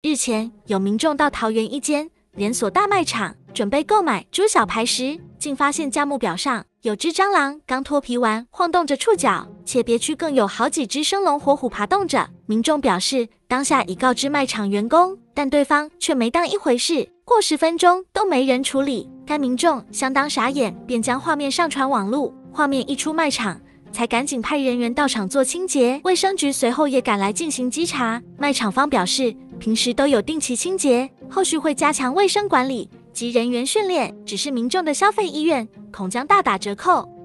日前，有民众到桃园一间连锁大卖场准备购买猪小排时，竟发现价目表上有只蟑螂刚脱皮完，晃动着触角，且别区更有好几只生龙活虎爬动着。民众表示，当下已告知卖场员工，但对方却没当一回事，过十分钟都没人处理。该民众相当傻眼，便将画面上传网络。画面一出卖场。才赶紧派人员到场做清洁，卫生局随后也赶来进行稽查。卖场方表示，平时都有定期清洁，后续会加强卫生管理及人员训练，只是民众的消费意愿恐将大打折扣。